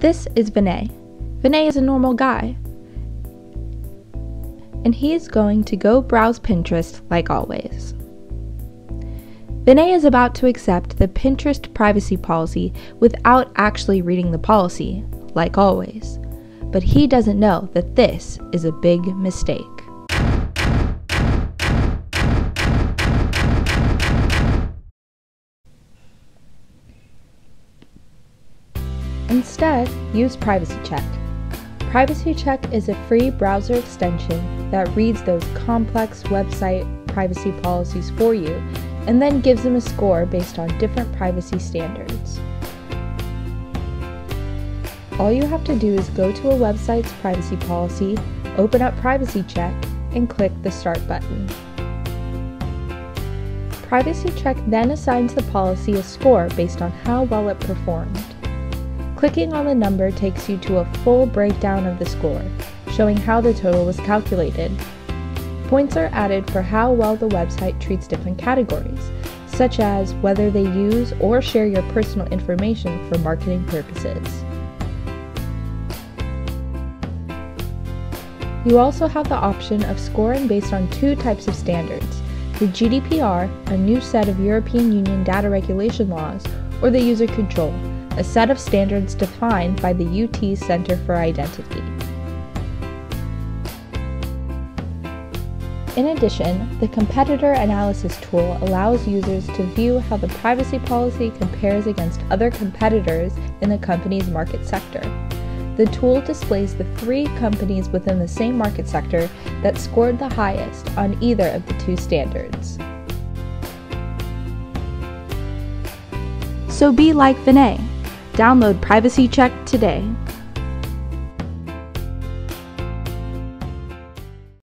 This is Vinay. Vinay is a normal guy. And he is going to go browse Pinterest like always. Vinay is about to accept the Pinterest privacy policy without actually reading the policy, like always. But he doesn't know that this is a big mistake. Instead, use PrivacyCheck. Privacy Check is a free browser extension that reads those complex website privacy policies for you and then gives them a score based on different privacy standards. All you have to do is go to a website's privacy policy, open up PrivacyCheck, and click the Start button. PrivacyCheck then assigns the policy a score based on how well it performed. Clicking on the number takes you to a full breakdown of the score, showing how the total was calculated. Points are added for how well the website treats different categories, such as whether they use or share your personal information for marketing purposes. You also have the option of scoring based on two types of standards the GDPR, a new set of European Union data regulation laws, or the user control, a set of standards defined by the UT Center for Identity. In addition, the competitor analysis tool allows users to view how the privacy policy compares against other competitors in the company's market sector. The tool displays the three companies within the same market sector that scored the highest on either of the two standards. So be like Vinay Download PrivacyCheck today.